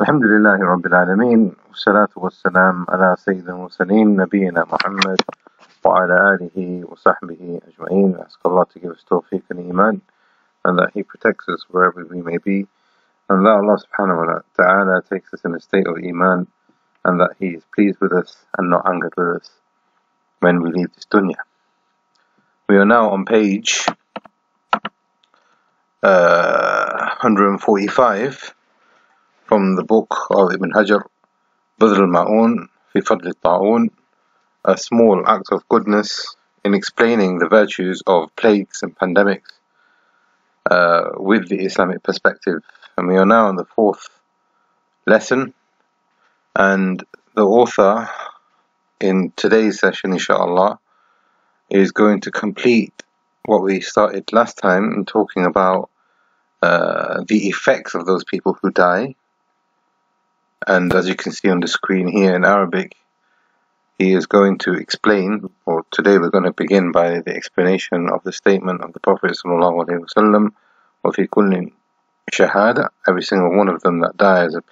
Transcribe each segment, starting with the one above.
الحمد لله رب العالمين والصلاة والسلام على سيد المرسلين نبينا Muhammad وعلى آله وصحبه أجمعين ask Allah to give us tawfiq and iman and that He protects us wherever we may be and that Allah subhanahu wa ta'ala takes us in a state of iman and that He is pleased with us and not angered with us when we leave this dunya. We are now on page uh, 145 from the book of Ibn Hajar, Badhl al-Ma'un fi Fadl al-Ta'un, a small act of goodness in explaining the virtues of plagues and pandemics uh, with the Islamic perspective. And we are now on the fourth lesson, and the author in today's session, inshallah, is going to complete what we started last time in talking about uh, the effects of those people who die and as you can see on the screen here in Arabic, he is going to explain, or today we're going to begin by the explanation of the statement of the Prophet ﷺ, وَفِي كُلٍّ shahada, every single one of them that die as a,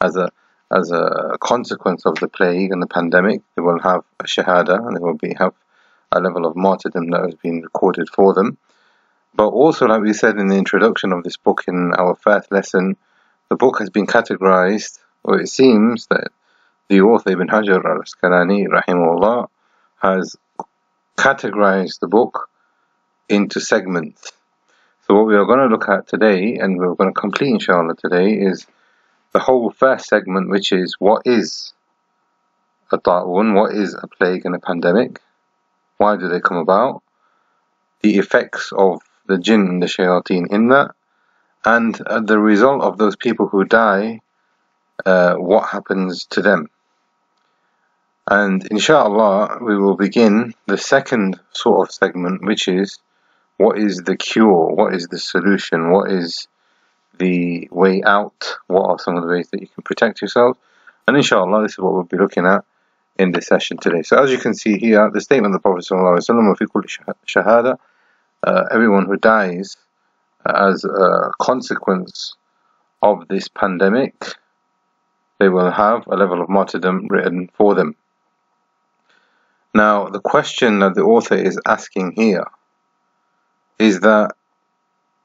as a, as a consequence of the plague and the pandemic, they will have a shahada, and they will be, have a level of martyrdom that has been recorded for them. But also, like we said in the introduction of this book in our first lesson, the book has been categorized well, it seems that the author Ibn Hajar al-Asqalani rahimahullah has categorized the book into segments. So what we are going to look at today, and we're going to complete inshallah today, is the whole first segment, which is what is a ta'un, what is a plague and a pandemic, why do they come about, the effects of the jinn and the shayateen in that, and uh, the result of those people who die uh, what happens to them. And inshallah, we will begin the second sort of segment, which is what is the cure? What is the solution? What is the way out? What are some of the ways that you can protect yourself? And inshallah, this is what we'll be looking at in this session today. So as you can see here, the statement of the Prophet shahada, uh, everyone who dies as a consequence of this pandemic, they will have a level of martyrdom written for them. Now, the question that the author is asking here is that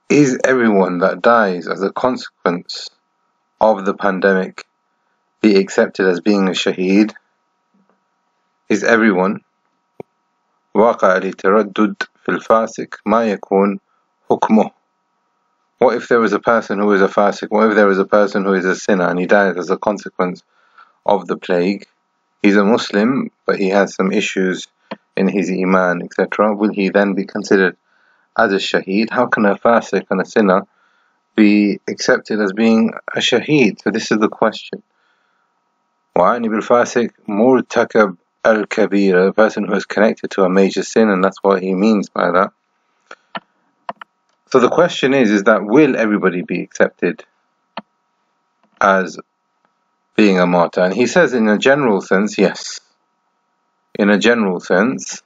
is everyone that dies as a consequence of the pandemic be accepted as being a shaheed? Is everyone واقع لتردد في الفاسق ما يكون حكمه what if there was a person who is a fasik? What if there was a person who is a sinner and he died as a consequence of the plague? He's a Muslim, but he has some issues in his iman, etc. Will he then be considered as a shaheed? How can a fasik and a sinner be accepted as being a shaheed? So this is the question. وعن بالفاسق مرتكب al-kabir, a person who is connected to a major sin, and that's what he means by that. So the question is, is that will everybody be accepted as being a martyr? And he says in a general sense, yes. In a general sense,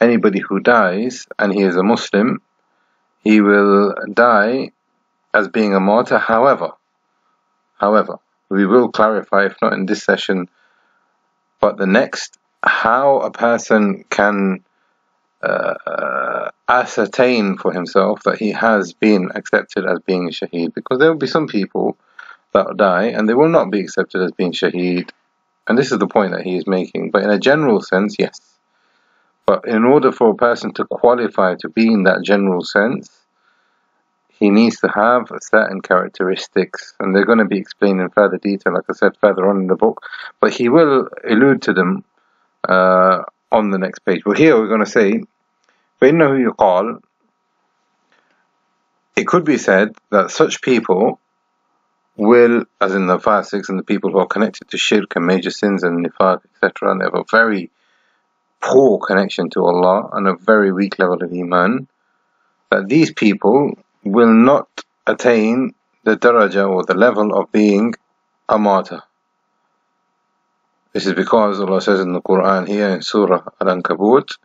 anybody who dies and he is a Muslim, he will die as being a martyr. However, however, we will clarify, if not in this session, but the next, how a person can uh, ascertain for himself that he has been accepted as being a shaheed. Because there will be some people that die and they will not be accepted as being shaheed. And this is the point that he is making. But in a general sense yes. But in order for a person to qualify to be in that general sense he needs to have certain characteristics. And they're going to be explained in further detail like I said further on in the book. But he will allude to them uh, on the next page. But here we're going to say, فَإِنَّهُ يُقَالُ It could be said that such people will, as in the fasiqs and the people who are connected to shirk and major sins and nifaq, etc., and they have a very poor connection to Allah and a very weak level of iman, that these people will not attain the daraja or the level of being a martyr. This is because Allah says in the Quran here in Surah Al-Ankabut,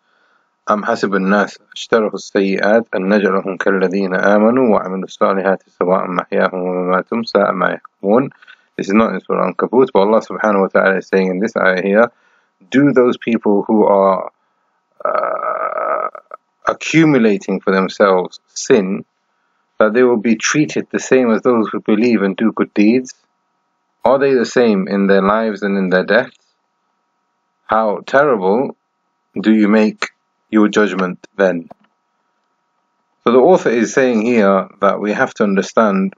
أم حسب الناس اشتروا السيئات أن نجعلهم كالذين آمنوا وعملوا الصالحات سواء محياهم ومماتهم ساء ما يحكمون This is not in Surah Al-Ankabut, but Allah subhanahu wa ta'ala is saying in this ayah here, do those people who are uh, accumulating for themselves sin, that they will be treated the same as those who believe and do good deeds? are they the same in their lives and in their deaths? How terrible do you make your judgment then? So the author is saying here that we have to understand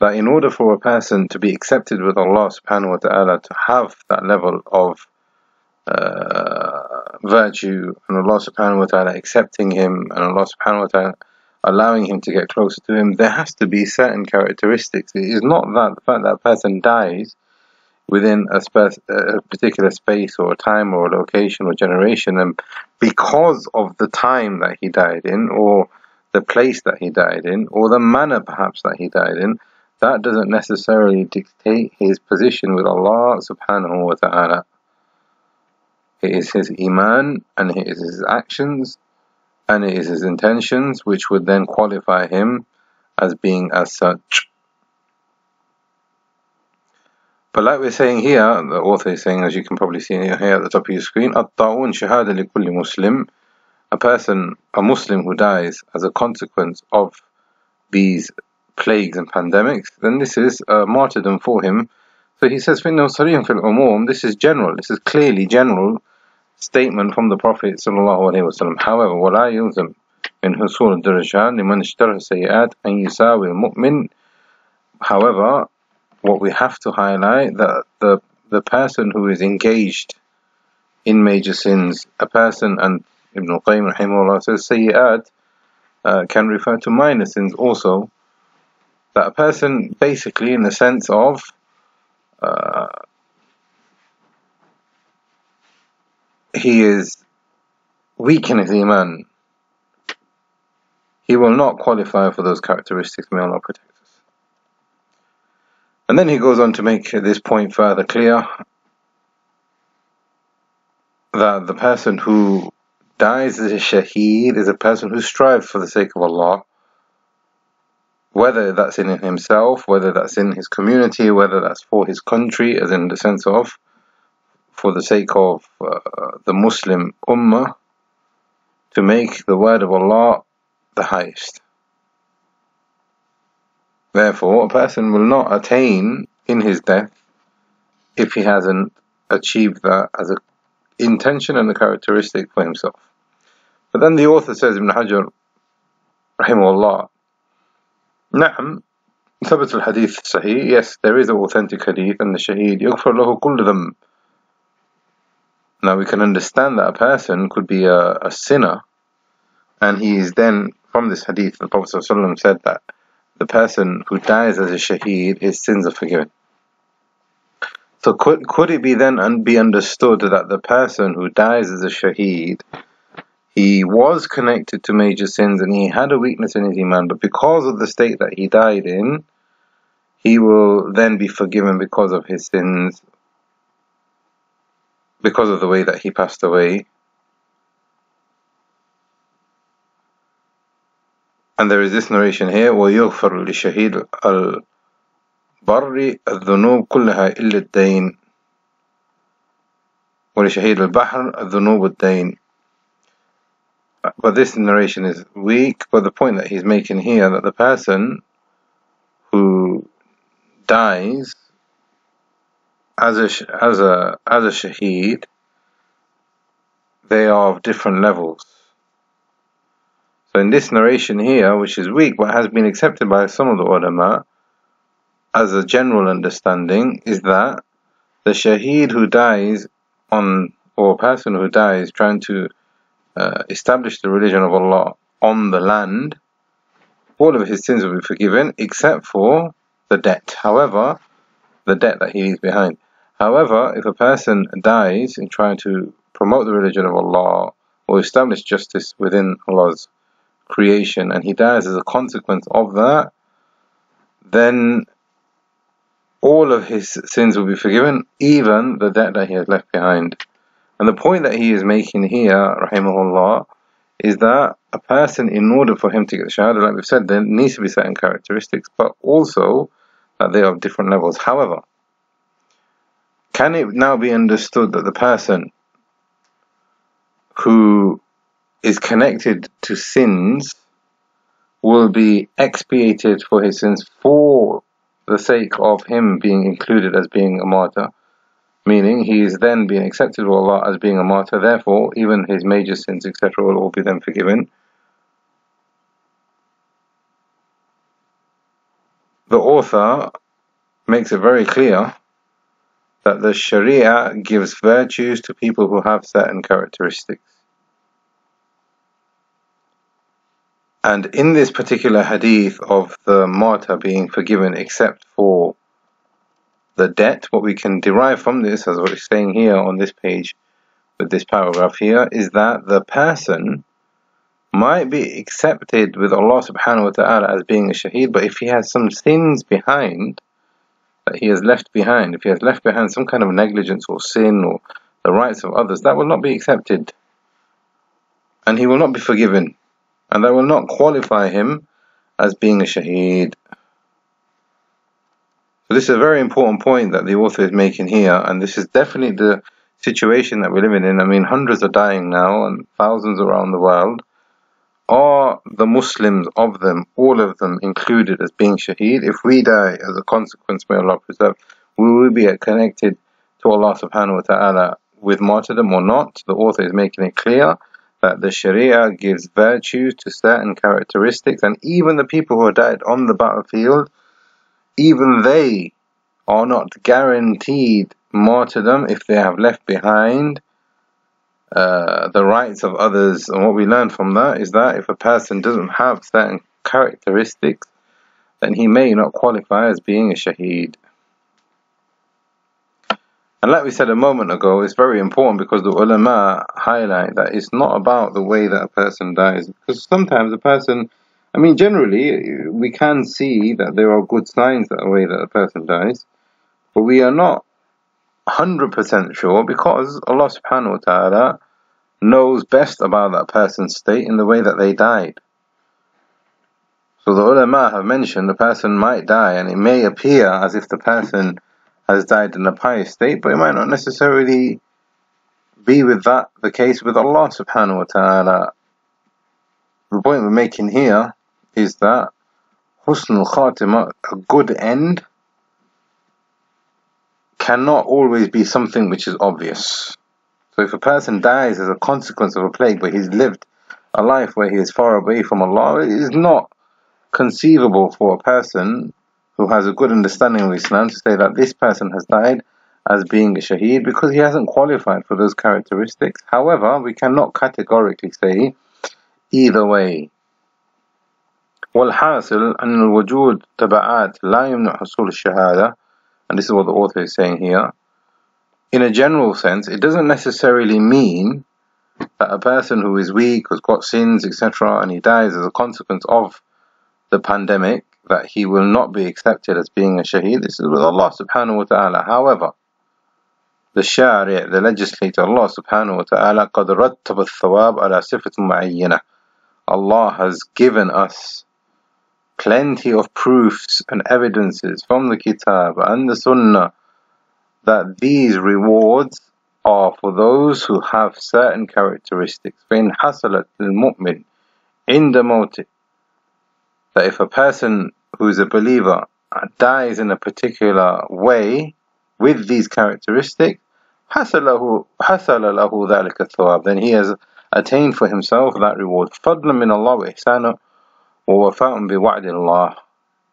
that in order for a person to be accepted with Allah subhanahu wa ta'ala, to have that level of uh, virtue and Allah subhanahu wa ta'ala accepting him and Allah subhanahu wa ta'ala allowing him to get closer to him, there has to be certain characteristics. It is not that the fact that a person dies within a, a particular space or a time or location or generation, and because of the time that he died in, or the place that he died in, or the manner perhaps that he died in, that doesn't necessarily dictate his position with Allah subhanahu wa ta'ala. It is his iman and it is his actions and it is his intentions which would then qualify him as being as such. But like we're saying here, the author is saying, as you can probably see here at the top of your screen, الطاعون شهادة لكل مسلم a person, a Muslim who dies as a consequence of these plagues and pandemics, then this is a martyrdom for him. So he says, فِإِنَّهُ صَرِيحٌ فِي الْأُمُومِ This is general, this is clearly general statement from the Prophet ﷺ. However, وَلَا يُلْزَمْ من حصول الدرجات لمن اشترى السيئات أن يساوي المؤمن However, what we have to highlight that the the person who is engaged in major sins, a person, and Ibn al-Qayyim rahimahullah says sayyat uh, can refer to minor sins also. That a person basically in the sense of uh, he is weak in his iman, he will not qualify for those characteristics. May Allah protect us. And then he goes on to make this point further clear that the person who dies as a shaheed is a person who strives for the sake of Allah, whether that's in himself, whether that's in his community, whether that's for his country, as in the sense of for the sake of uh, the Muslim Ummah, to make the word of Allah the highest. Therefore, a person will not attain in his death if he hasn't achieved that as a intention and a characteristic for himself. But then the author says, Ibn Hajar, rahimahullah, نعم ثبت الحديث صحيح yes there is an authentic hadith and the shaheed يغفر له كل ذنب now we can understand that a person could be a, a sinner and he is then from this hadith the Prophet ﷺ said that the person who dies as a shaheed his sins are forgiven. So could could it be then be understood that the person who dies as a shaheed he was connected to major sins and he had a weakness in his iman, but because of the state that he died in, he will then be forgiven because of his sins, because of the way that he passed away. And there is this narration here, وَيُغْفَرُ لِشَهِيدِ البر الذنوب كلها إلا الدين ولشهيد البحر الذنوب الدين but this narration is weak. But the point that he's making here that the person who dies as a as a as a shaheed, they are of different levels. So in this narration here, which is weak but has been accepted by some of the ulama as a general understanding, is that the shaheed who dies on or a person who dies trying to uh, establish the religion of Allah on the land, all of his sins will be forgiven except for the debt. However, the debt that he leaves behind. However, if a person dies in trying to promote the religion of Allah or establish justice within Allah's creation and he dies as a consequence of that, then all of his sins will be forgiven, even the debt that he has left behind. And the point that he is making here, rahimahullah, is that a person, in order for him to get the shahada, like we've said, there needs to be certain characteristics, but also that they are of different levels. However, can it now be understood that the person who is connected to sins will be expiated for his sins for the sake of him being included as being a martyr? Meaning he is then being accepted by Allah as being a martyr, therefore even his major sins, etc., will all be then forgiven. The author makes it very clear that the Sharia gives virtues to people who have certain characteristics. And in this particular hadith of the martyr being forgiven except for the debt, what we can derive from this, as it's saying here on this page with this paragraph here, is that the person might be accepted with Allah subhanahu wa ta'ala as being a shaheed, but if he has some sins behind that he has left behind, if he has left behind some kind of negligence or sin or the rights of others, that will not be accepted. And he will not be forgiven. And that will not qualify him as being a shaheed. So this is a very important point that the author is making here, and this is definitely the situation that we're living in. I mean, hundreds are dying now, and thousands around the world. Are the Muslims of them, all of them, included as being shaheed? If we die as a consequence, may Allah preserve, we will be connected to Allah subhanahu wa ta'ala with martyrdom or not. The author is making it clear that the Sharia gives virtues to certain characteristics, and even the people who died on the battlefield, even they are not guaranteed martyrdom if they have left behind uh, the rights of others. And what we learn from that is that if a person doesn't have certain characteristics, then he may not qualify as being a shaheed. And like we said a moment ago, it's very important because the ulama highlight that it's not about the way that a person dies. Because sometimes a person, I mean, generally, we can see that there are good signs that the way that a person dies, but we are not 100% sure because Allah subhanahu wa ta'ala knows best about that person's state in the way that they died. So the ulama have mentioned the person might die and it may appear as if the person has died in a pious state, but it might not necessarily be with that the case with Allah subhanahu wa ta'ala. The point we're making here is that husnul khatimah, a good end, cannot always be something which is obvious. So if a person dies as a consequence of a plague, but he's lived a life where he is far away from Allah, it is not conceivable for a person who has a good understanding of Islam to say that this person has died as being a shaheed because he hasn't qualified for those characteristics. However, we cannot categorically say either way. والحاصل أن الوجود تبعات لا يمنع حصول الشهادة and this is what the author is saying here in a general sense, it doesn't necessarily mean that a person who is weak, has got sins, etc., and he dies as a consequence of the pandemic, that he will not be accepted as being a shaheed. This is with Allah subhanahu wa ta'ala. However, the Shari', the legislator, Allah subhanahu wa ta'ala, قَدْ رَتَّبَ الثَّوَابَ عَلَى صِفَةٍ مُعَيَّنَةٍ Allah has given us plenty of proofs and evidences from the Kitab and the Sunnah that these rewards are for those who have certain characteristics. فإن حصلت للمؤمن عند موته that if a person who is a believer dies in a particular way with these characteristics, حصل له حصل له ذلك الثواب then he has attained for himself that reward. فضلا من الله وإحسانه ووفاء بوعد الله.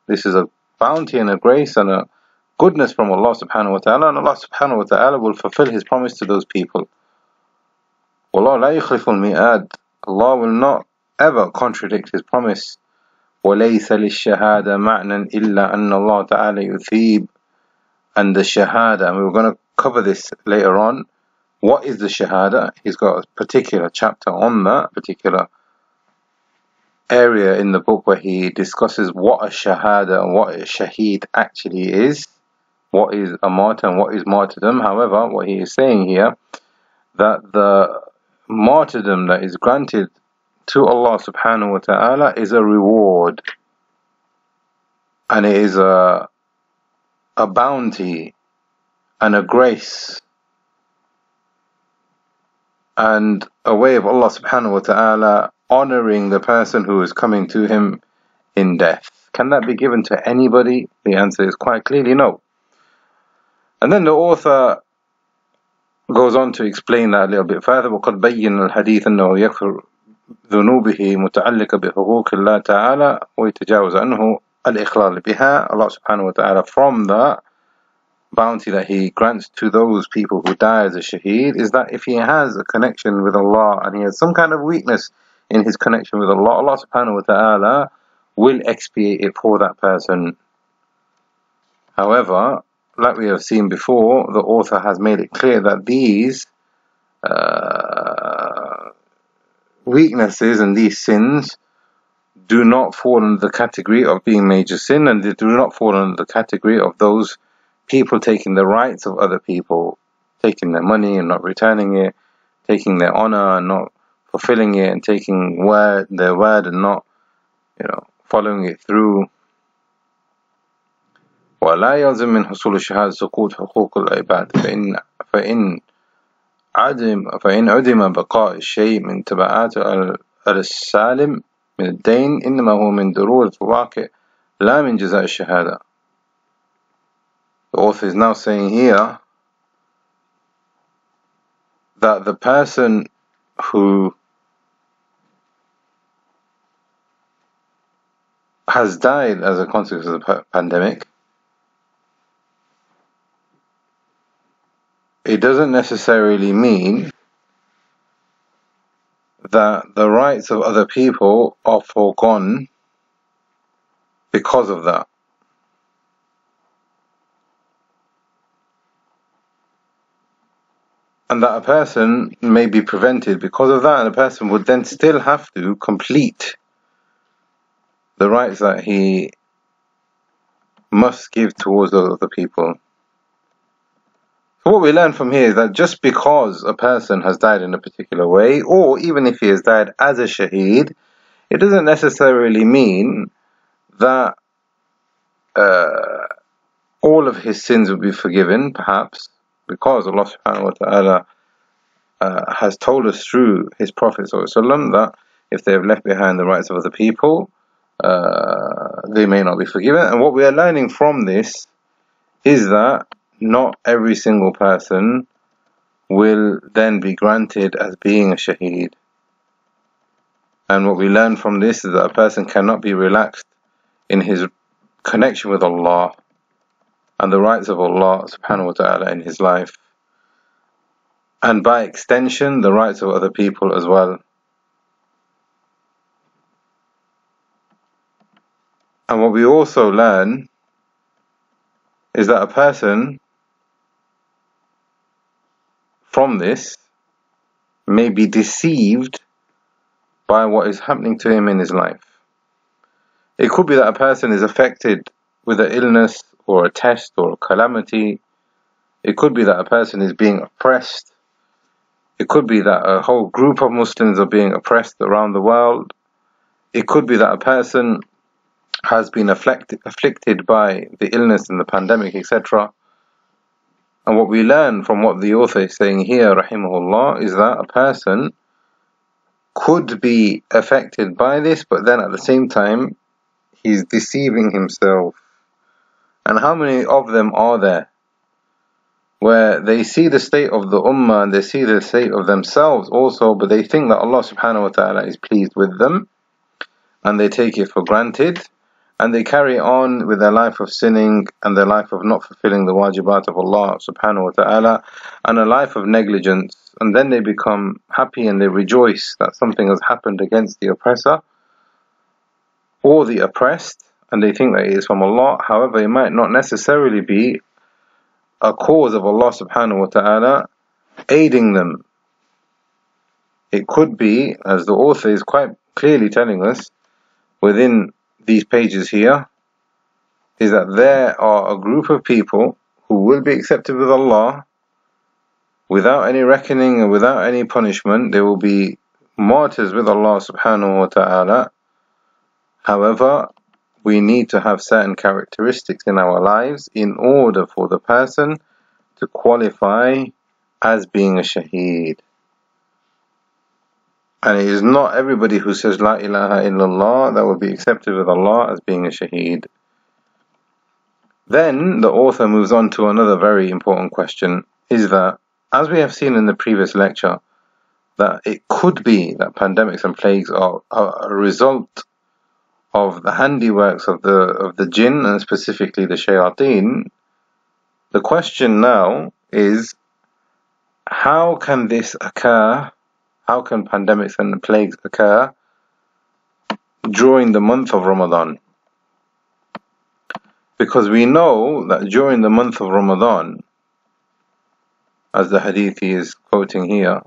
This is a bounty and a grace and a goodness from Allah subhanahu wa ta'ala and Allah subhanahu wa ta'ala will fulfill His promise to those people. Allah la yukhliful mi'ad. Allah will not ever contradict His promise. وليس للشهادة معنى إلا أن الله تعالى يثيب and the shahada and we're going to cover this later on what is the shahada he's got a particular chapter on that particular area in the book where he discusses what a shahada and what a shaheed actually is what is a martyr and what is martyrdom. However, what he is saying here, that the martyrdom that is granted to Allah subhanahu wa ta'ala is a reward. And it is a a bounty and a grace and a way of Allah subhanahu wa ta'ala honoring the person who is coming to him in death. Can that be given to anybody? The answer is quite clearly no. And then the author goes on to explain that a little bit further وقد بين الحديث أنه يكفر ذنوبه متعلقة بحقوق الله تعالى ويتجاوز عنه الإخلال بها Allah subhanahu wa ta'ala from that bounty that he grants to those people who die as a shaheed is that if he has a connection with Allah and he has some kind of weakness in his connection with Allah, Allah subhanahu wa ta'ala will expiate it for that person. However, like we have seen before, the author has made it clear that these uh, weaknesses and these sins do not fall under the category of being major sin and they do not fall under the category of those people taking the rights of other people, taking their money and not returning it, taking their honor and not fulfilling it, and taking word their word and not, you know, following it through. ولا يلزم من حصول الشهادة سقوط حقوق العباد فإن فإن عدم فإن عدم بقاء الشيء من تبعات السالم من الدين إنما هو من دروس الواقع لا من جزاء الشهادة the author is now saying here that the person who has died as a consequence of the pandemic, it doesn't necessarily mean that the rights of other people are foregone because of that. And that a person may be prevented because of that, and a person would then still have to complete the rights that he must give towards other people. So what we learn from here is that just because a person has died in a particular way, or even if he has died as a shaheed, it doesn't necessarily mean that uh, all of his sins will be forgiven, perhaps, because Allah subhanahu wa ta'ala uh, has told us through His Prophet that if they have left behind the rights of other people, uh, they may not be forgiven. And what we are learning from this is that not every single person will then be granted as being a shaheed. And what we learn from this is that a person cannot be relaxed in his connection with Allah and the rights of Allah subhanahu wa ta'ala in his life. And by extension, the rights of other people as well. And what we also learn is that a person from this may be deceived by what is happening to him in his life. It could be that a person is affected with an illness or a test or a calamity. It could be that a person is being oppressed. It could be that a whole group of Muslims are being oppressed around the world. It could be that a person has been afflicted, afflicted by the illness and the pandemic, etc. And what we learn from what the author is saying here, rahimahullah, is that a person could be affected by this, but then at the same time, he's deceiving himself and how many of them are there? Where they see the state of the ummah and they see the state of themselves also, but they think that Allah subhanahu wa ta'ala is pleased with them. And they take it for granted. And they carry on with their life of sinning and their life of not fulfilling the wajibat of Allah subhanahu wa ta'ala and a life of negligence. And then they become happy and they rejoice that something has happened against the oppressor or the oppressed and they think that it is from Allah. However, it might not necessarily be a cause of Allah subhanahu wa ta'ala aiding them. It could be, as the author is quite clearly telling us within these pages here, is that there are a group of people who will be accepted with Allah without any reckoning and without any punishment. They will be martyrs with Allah subhanahu wa ta'ala. However, we need to have certain characteristics in our lives in order for the person to qualify as being a shaheed. And it is not everybody who says La ilaha illallah that will be accepted with Allah as being a shaheed. Then the author moves on to another very important question is that, as we have seen in the previous lecture, that it could be that pandemics and plagues are, are a result of the handiworks of the of the jinn and specifically the shayateen. The question now is how can this occur how can pandemics and plagues occur during the month of Ramadan? Because we know that during the month of Ramadan, as the hadith he is quoting here,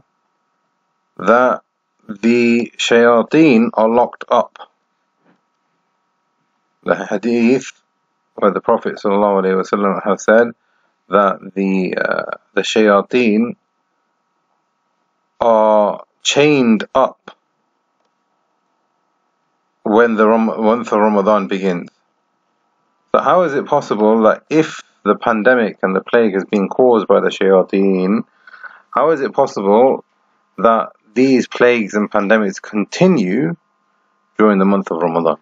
that the shayateen are locked up. The hadith where the Prophet ﷺ have said that the uh, the shayateen are chained up when the month of Ramadan begins. So how is it possible that if the pandemic and the plague has been caused by the shayateen, how is it possible that these plagues and pandemics continue during the month of Ramadan?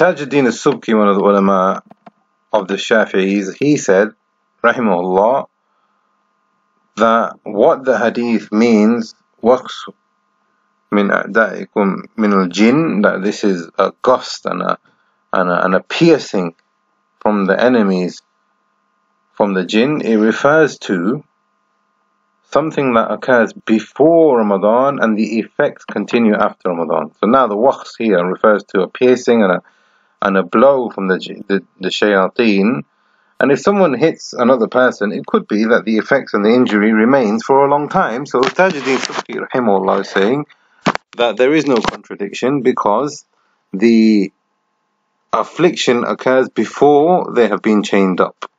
Tajuddin al-Subki, one of the ulama of the Shafi'is, he said, rahimahullah, that what the hadith means wakhz min a'da'ikum min al-jinn that this is a gust and a, and a, and a piercing from the enemies from the jinn. It refers to something that occurs before Ramadan and the effects continue after Ramadan. So now the wakhz here refers to a piercing and a and a blow from the the, the shayateen and if someone hits another person, it could be that the effects and the injury remains for a long time. So Tajuddin Subki rahimahullah is saying that there is no contradiction because the affliction occurs before they have been chained up.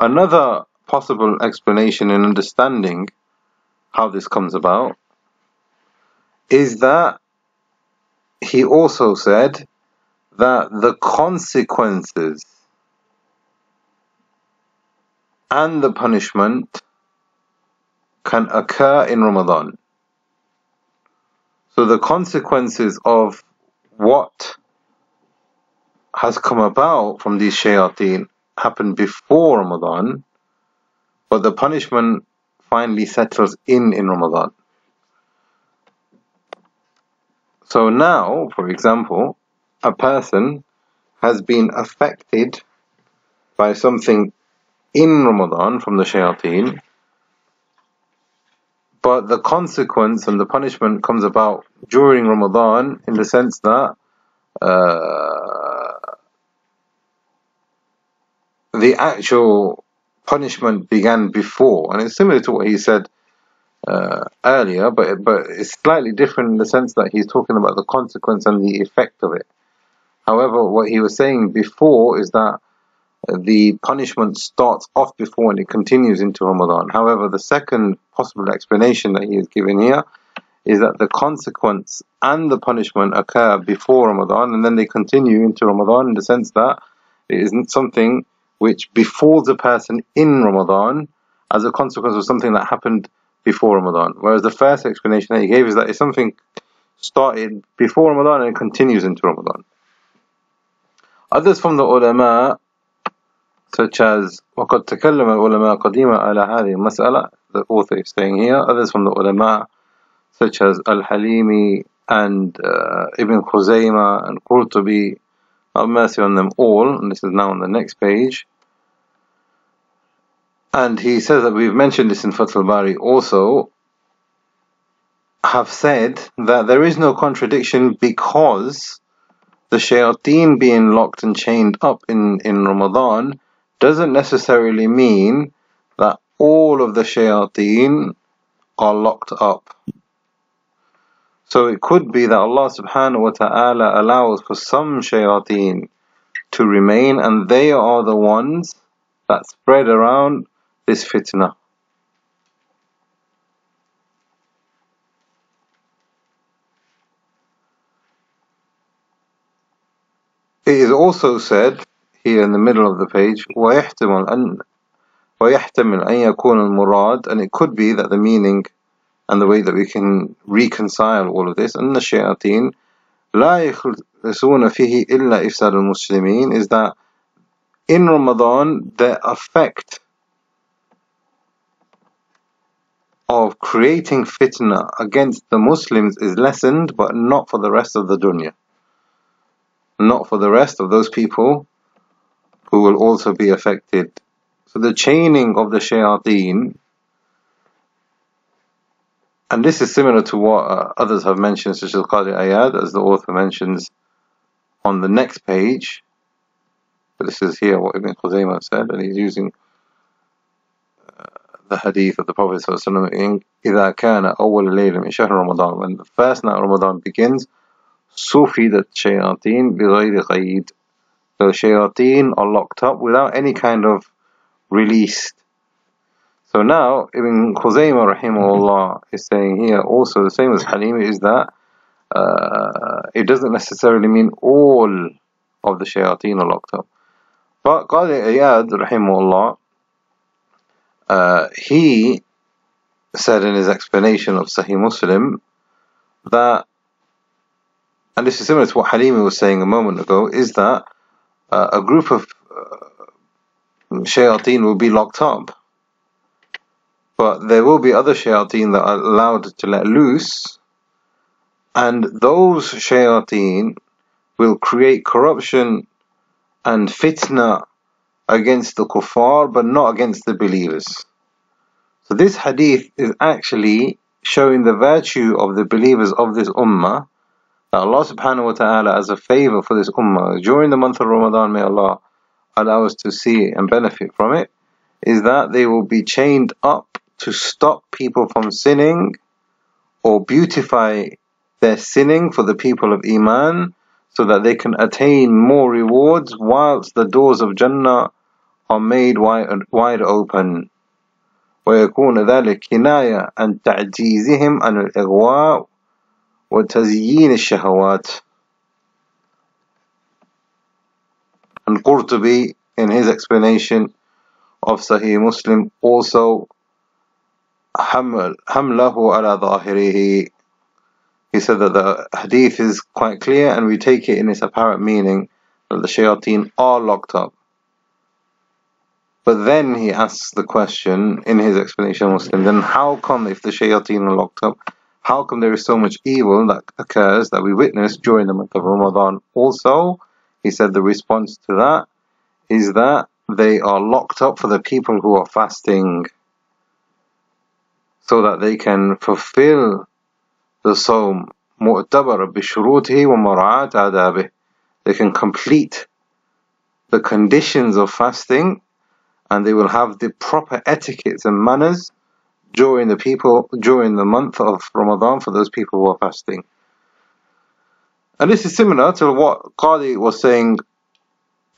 Another possible explanation and understanding how this comes about is that he also said that the consequences and the punishment can occur in Ramadan. So the consequences of what has come about from these shayateen happened before Ramadan, but the punishment finally settles in in Ramadan. So now, for example, a person has been affected by something in Ramadan from the shayateen, but the consequence and the punishment comes about during Ramadan in the sense that uh, the actual punishment began before, and it's similar to what he said uh, earlier, but but it's slightly different in the sense that he's talking about the consequence and the effect of it. However, what he was saying before is that the punishment starts off before and it continues into Ramadan. However, the second possible explanation that he is giving here is that the consequence and the punishment occur before Ramadan and then they continue into Ramadan in the sense that it isn't something which befalls a person in Ramadan as a consequence of something that happened before Ramadan. Whereas the first explanation that he gave is that it's something started before Ramadan and it continues into Ramadan. Others from the ulama, such as وقد تكلم العلماء قديما على هذه المسألة, the author is saying here, others from the ulama, such as Al-Halimi and uh, Ibn Khuzaymah and Qurtubi, have mercy on them all, and this is now on the next page. And he says that we've mentioned this in Fath al-Bari also, have said that there is no contradiction because the shayateen being locked and chained up in, in Ramadan doesn't necessarily mean that all of the shayateen are locked up. So it could be that Allah subhanahu wa ta'ala allows for some shayateen to remain and they are the ones that spread around this fitna It is also said here in the middle of the page ويحتمل أن ويحتمل أن يكون المراد. And it could be that the meaning and the way that we can reconcile all of this أن الشياطين لا يخلصون فيه إلا إفساد المسلمين is that in Ramadan the effect of creating fitna against the Muslims is lessened but not for the rest of the dunya not for the rest of those people who will also be affected so the chaining of the shayateen and this is similar to what uh, others have mentioned, such as Qadi Iyad, as the author mentions on the next page. But this is here what Ibn Khuzaymah said, and he's using the hadith of the Prophet ﷺ إذا كان أول ليلة من شهر رمضان when the first night of Ramadan begins صفدت الشياطين بغير قيد the shayateen are locked up without any kind of release so now Ibn Khuzaymah rahimahullah is saying here also the same as Halimi is that uh, it doesn't necessarily mean all of the shayateen are locked up. But Qadi Ayad rahimahullah uh, he said in his explanation of Sahih Muslim that and this is similar to what Halimi was saying a moment ago, is that uh, a group of uh, shayateen will be locked up. But there will be other shayateen that are allowed to let loose, and those shayateen will create corruption and fitna against the kuffar, but not against the believers. So this hadith is actually showing the virtue of the believers of this ummah, that Allah subhanahu wa ta'ala as a favor for this ummah, during the month of Ramadan, may Allah allow us to see and benefit from it, is that they will be chained up to stop people from sinning or beautify their sinning for the people of Iman so that they can attain more rewards whilst the doors of Jannah are made wide, wide open. ويكون ذلك كناية عن تعجيزهم عن الإغواء وتزيين الشهوات. And Qurtubi, in his explanation of Sahih Muslim, also حمل حمله على ظاهره he said that the hadith is quite clear and we take it in its apparent meaning that the shayateen are locked up. But then he asks the question in his explanation of Muslim, then how come if the shayateen are locked up, how come there is so much evil that occurs that we witness during the month of Ramadan? Also, he said the response to that is that they are locked up for the people who are fasting so that they can fulfill the sawm مؤتبر بشروطه ومراعاة آدابه they can complete the conditions of fasting and they will have the proper etiquettes and manners during the people during the month of Ramadan for those people who are fasting. And this is similar to what Qadi was saying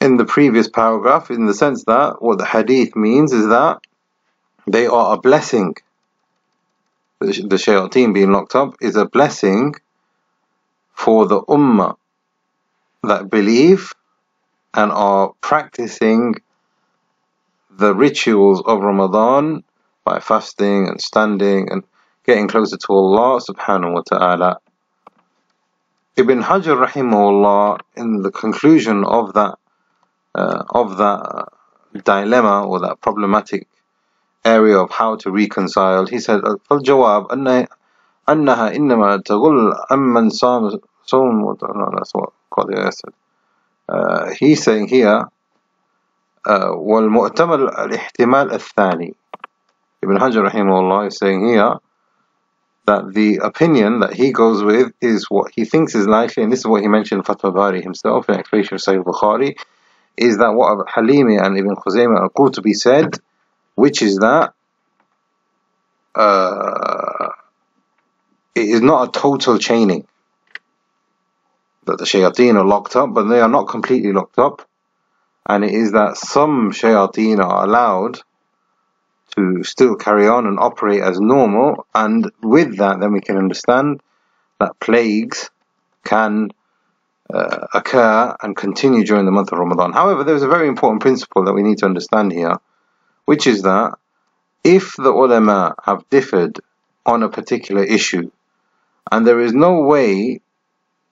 in the previous paragraph in the sense that what the hadith means is that they are a blessing the shayateen being locked up is a blessing for the ummah that believe and are practicing the rituals of Ramadan by fasting and standing and getting closer to Allah subhanahu wa ta'ala. Ibn Hajar rahimahullah in the conclusion of that uh, of that dilemma or that problematic area of how to reconcile. He said, فالجواب أن أنها إنما تغل أمن صام صوم that's what Qadi said. Uh, he's saying here uh, والمؤتمر الاحتمال الثاني. Ibn Hajar rahimahullah is saying here that the opinion that he goes with is what he thinks is likely, and this is what he mentioned Fath al-Bari himself in explanation of Sahih Bukhari, is that what Halimi and Ibn Khuzaymah to be said, which is that uh, it is not a total chaining, that the shayateen are locked up, but they are not completely locked up, and it is that some shayateen are allowed to still carry on and operate as normal. And with that, then we can understand that plagues can uh, occur and continue during the month of Ramadan. However, there's a very important principle that we need to understand here, which is that if the ulama have differed on a particular issue, and there is no way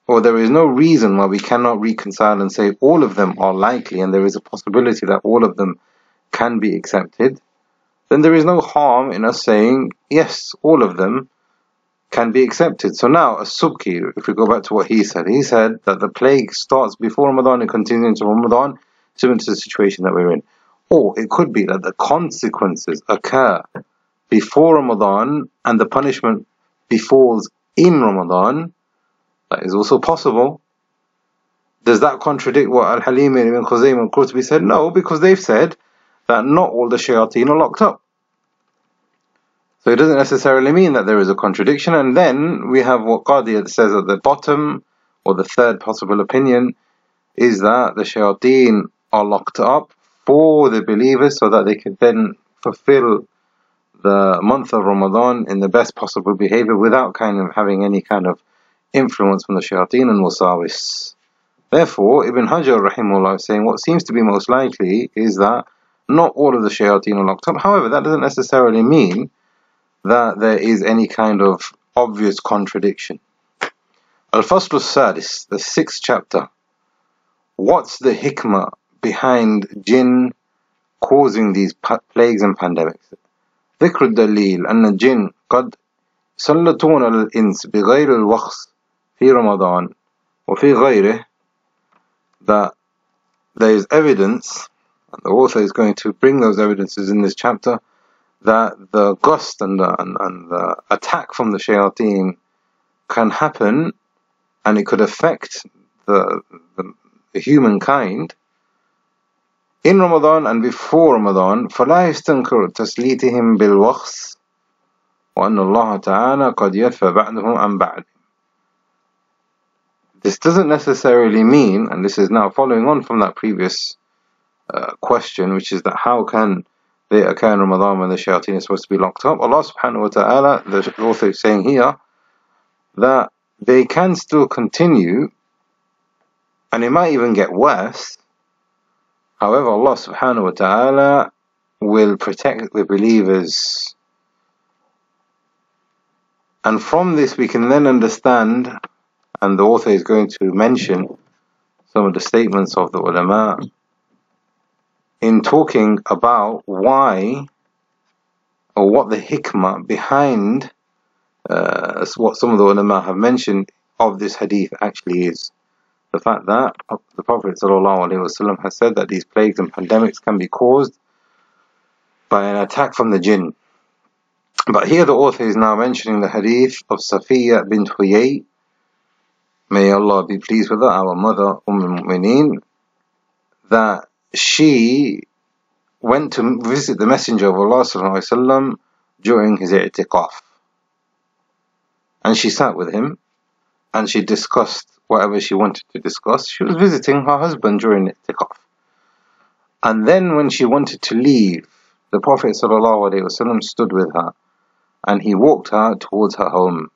or there is no reason why we cannot reconcile and say all of them are likely and there is a possibility that all of them can be accepted, then there is no harm in us saying, yes, all of them can be accepted. So now, As-Subki, if we go back to what he said, he said that the plague starts before Ramadan and continues into Ramadan, similar to the situation that we're in. Or it could be that the consequences occur before Ramadan and the punishment befalls in Ramadan. That is also possible. Does that contradict what Al-Halim and Ibn Khuzaym and Qurtubi said? No, because they've said that not all the shayateen are locked up. So it doesn't necessarily mean that there is a contradiction. And then we have what Qadi Iyad says at the bottom, or the third possible opinion, is that the shayateen are locked up for the believers so that they can then fulfill the month of Ramadan in the best possible behavior without kind of having any kind of influence from the shayateen and wasawis. Therefore, Ibn Hajar rahimullah is saying what seems to be most likely is that not all of the shayateen are locked up. However, that doesn't necessarily mean that there is any kind of obvious contradiction. Al-Fasl al-Sadis, the sixth chapter. What's the hikmah behind jinn causing these plagues and pandemics? ذكر الدليل أن الجن قد سلطون الإنس بغير الوخز في Ramadan وفي غيره that there is evidence and the author is going to bring those evidences in this chapter that the gust and the, and, and the attack from the shayateen can happen and it could affect the, the, the humankind in Ramadan and before Ramadan. فلا يستنكر تسليتهم بالوخز وأن الله تعالى قد يدفع بعدهم عن بعد. This doesn't necessarily mean, and this is now following on from that previous uh, question, which is that how can they occur in Ramadan when the shayateen is supposed to be locked up. Allah subhanahu wa ta'ala, the author is saying here, that they can still continue and it might even get worse. However, Allah subhanahu wa ta'ala will protect the believers. And from this we can then understand, and the author is going to mention some of the statements of the ulama in talking about why or what the hikmah behind uh, what some of the ulama have mentioned of this hadith actually is. The fact that the Prophet ﷺ has said that these plagues and pandemics can be caused by an attack from the jinn. But here the author is now mentioning the hadith of Safiya bint Huyay. May Allah be pleased with her, our mother, Umm al-Mu'mineen, that she went to visit the Messenger of Allah وسلم, during his i'tiqaf. And she sat with him and she discussed whatever she wanted to discuss. She was visiting her husband during i'tiqaf. And then when she wanted to leave, the Prophet ﷺ stood with her and he walked her towards her home.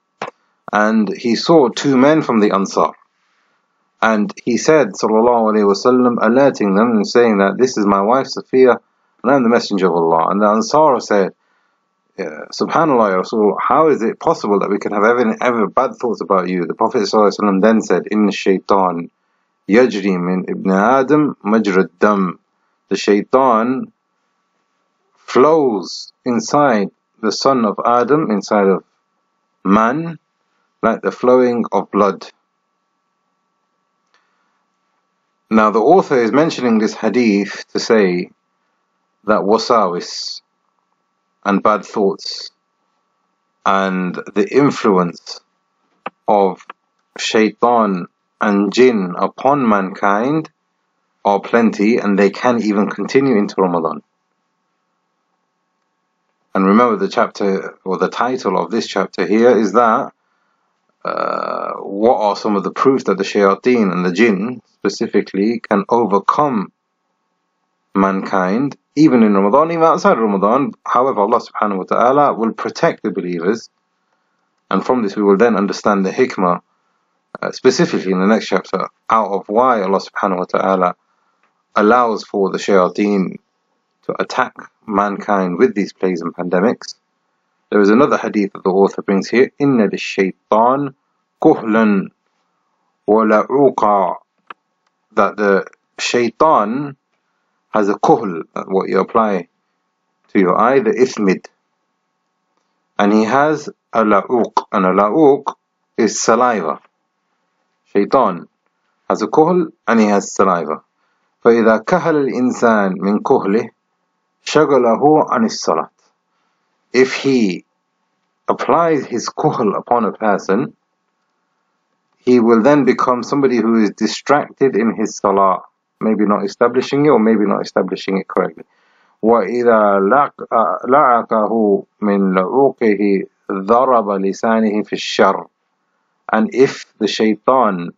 And he saw two men from the Ansar. And he said, sallallahu alayhi wasallam, alerting them and saying that this is my wife Safiya and I'm the messenger of Allah. And the Ansar said, Subhanallah, Ya Rasul, how is it possible that we can have ever, ever bad thoughts about you? The Prophet ﷺ then said, In shaitan yajri min ibn Adam majrad dam. The shaitan flows inside the son of Adam, inside of man, like the flowing of blood. Now the author is mentioning this hadith to say that wasawis and bad thoughts and the influence of shaitan and jinn upon mankind are plenty and they can even continue into Ramadan. And remember the chapter or the title of this chapter here is that uh, what are some of the proofs that the shayateen and the jinn specifically can overcome mankind, even in Ramadan, even outside Ramadan. However, Allah subhanahu wa ta'ala will protect the believers. And from this we will then understand the hikmah uh, specifically in the next chapter, out of why Allah subhanahu wa ta'ala allows for the shayateen to attack mankind with these plagues and pandemics. There is another hadith that the author brings here, إِنَّ لِلشَّيْطَانِ كُهْلًا وَلَعُوقًا That the shaitan has a kuhl, what you apply to your eye, the ismid. And he has a la'uq, and a la'uq is saliva. Shaitan has a kuhl and he has saliva. فإذا كهل الإنسان من كهله شغله عن الصلاة. If he applies his kuhl upon a person, he will then become somebody who is distracted in his salah, maybe not establishing it or maybe not establishing it correctly. وإذا لعقه من لعوقه ضرب لسانه في الشر and if the shaitan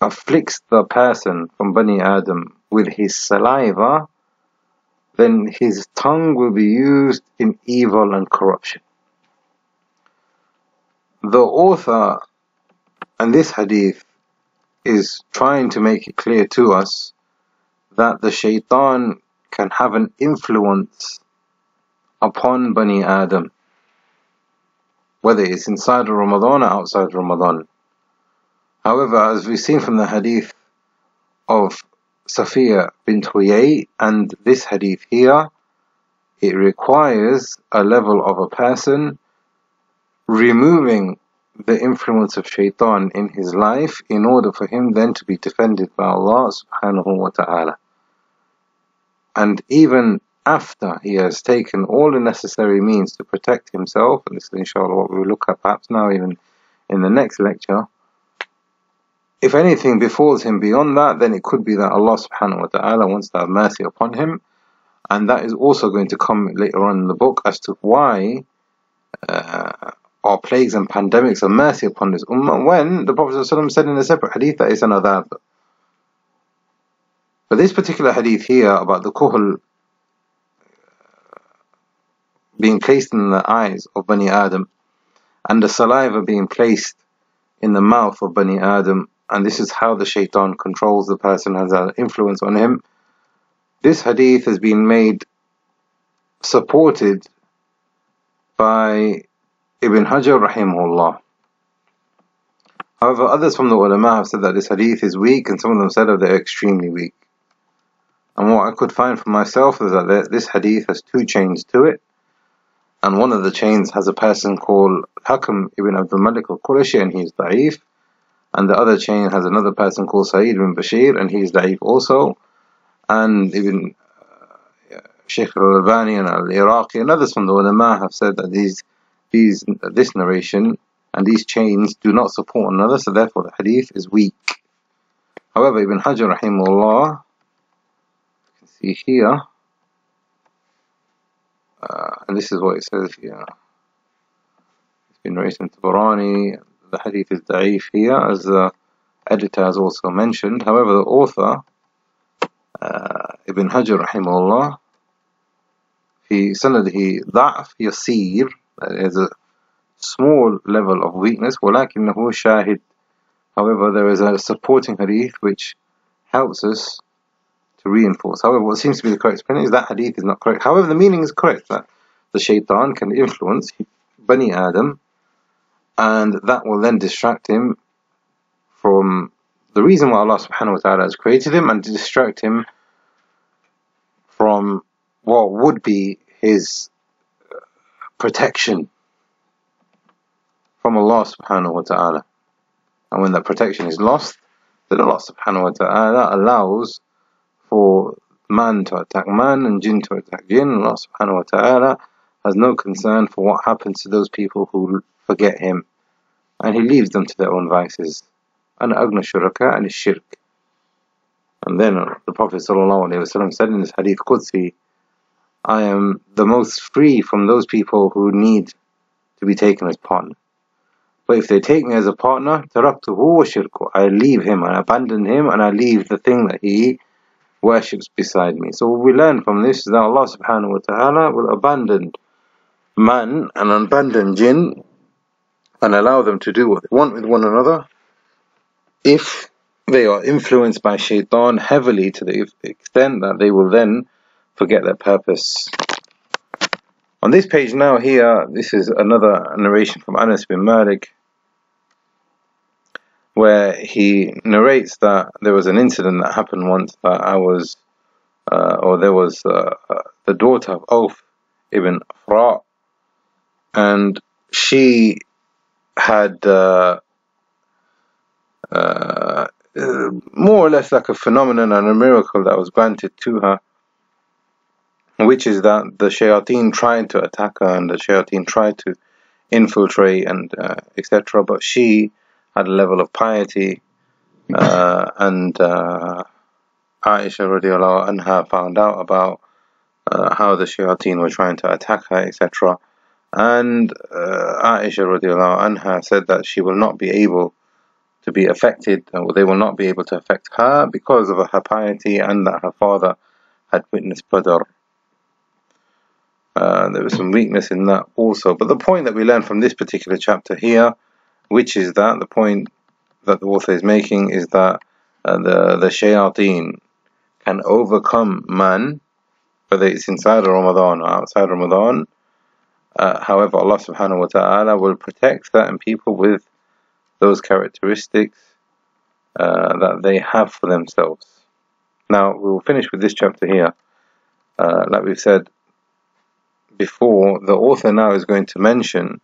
afflicts the person from Bani Adam with his saliva, then his tongue will be used in evil and corruption. The author and this hadith is trying to make it clear to us that the shaitan can have an influence upon Bani Adam, whether it's inside Ramadan or outside Ramadan. However, as we've seen from the hadith of Safiya bint Huyay and this hadith here, it requires a level of a person removing the influence of shaitan in his life in order for him then to be defended by Allah subhanahu wa ta'ala. And even after he has taken all the necessary means to protect himself, and this is inshallah what we will look at perhaps now even in the next lecture, if anything befalls him beyond that, then it could be that Allah subhanahu wa ta'ala wants to have mercy upon him. And that is also going to come later on in the book as to why uh, our plagues and pandemics are mercy upon this ummah when the Prophet said in a separate hadith that it's an adab. But this particular hadith here about the kuhl being placed in the eyes of Bani Adam and the saliva being placed in the mouth of Bani Adam and this is how the shaitan controls the person, has an influence on him. This hadith has been made supported by Ibn Hajar rahimahullah. However, others from the ulama have said that this hadith is weak, and some of them said that they're extremely weak. And what I could find for myself is that this hadith has two chains to it, and one of the chains has a person called Hakam ibn Abdul Malik al-Qurashi, and he's da'if, and the other chain has another person called Sa'id ibn Bashir, and he's da'if also, and Ibn uh, Sheikh al-Albani and al-Iraqi and others from the ulama have said that these, these, this narration and these chains do not support one another, so therefore the hadith is weak. However, Ibn Hajar rahimahullah, you can see here, uh, and this is what it says here. It's been narrated in Tabarani, the hadith is da'if here, as the editor has also mentioned. However, the author, uh, Ibn Hajar rahimahullah, في سنده ضعف يسير there's a small level of weakness ولكنه شاهد however there is a supporting hadith which helps us to reinforce however what seems to be the correct spelling is that hadith is not correct however the meaning is correct that the shaitan can influence Bani Adam and that will then distract him from the reason why Allah subhanahu wa ta'ala has created him and to distract him from what would be his uh, protection from Allah subhanahu wa ta'ala. And when that protection is lost, then Allah subhanahu wa ta'ala allows for man to attack man and jinn to attack jinn. Allah subhanahu wa ta'ala has no concern for what happens to those people who forget him. And he leaves them to their own vices. And agna shuraka and shirk. And then the Prophet said in this hadith Qudsi I am the most free from those people who need to be taken as partner. But if they take me as a partner taraktuhu wa shirku. I leave him and abandon him and I leave the thing that he worships beside me. So what we learn from this is that Allah subhanahu wa ta'ala will abandon man and abandon jinn and allow them to do what they want with one another if they are influenced by shaitan heavily to the extent that they will then forget their purpose. On this page now here, this is another narration from Anas bin Malik where he narrates that there was an incident that happened once that I was, uh, or there was uh, the daughter of Auf ibn Fra, and she had uh, uh, more or less like a phenomenon and a miracle that was granted to her, which is that the shayateen tried to attack her and the shayateen tried to infiltrate and uh, etc. But she had a level of piety, uh, and uh, Aisha radiallahu anha found out about uh, how the shayateen were trying to attack her, etc. And uh, Aisha radiallahu anha said that she will not be able to be affected, or they will not be able to affect her because of her piety and that her father had witnessed Badr. Uh, there was some weakness in that also. But the point that we learn from this particular chapter here which is that the point that the author is making is that uh, the the shayateen can overcome man, whether it's inside Ramadan or outside Ramadan. Uh, however, Allah subhanahu wa ta'ala will protect certain people with those characteristics uh, that they have for themselves. Now, we will finish with this chapter here. Uh, like we've said before, the author now is going to mention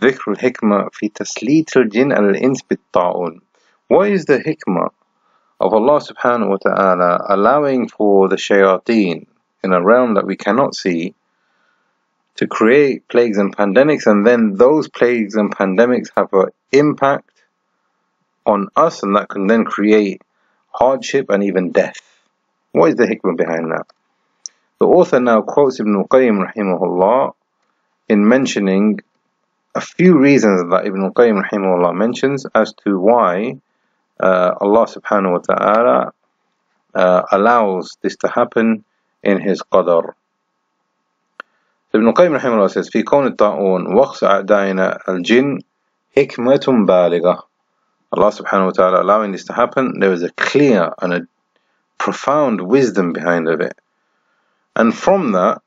ذكر الحكمة في تسليط الجن على الإنس بالطاعون What is the hikmah of Allah subhanahu wa ta'ala allowing for the shayateen in a realm that we cannot see to create plagues and pandemics and then those plagues and pandemics have an impact on us and that can then create hardship and even death. What is the hikmah behind that? The author now quotes Ibn Qayyim rahimahullah in mentioning a few reasons that Ibn al-Qayyim rahimahullah mentions as to why uh, Allah subhanahu wa ta'ala uh, allows this to happen in His qadr. ابن القيم رحمه الله says في كون الطاعون وخز أعدائنا الجن حكمة بالغة Allah subhanahu wa ta'ala allowing this to happen there is a clear and a profound wisdom behind of it. And from that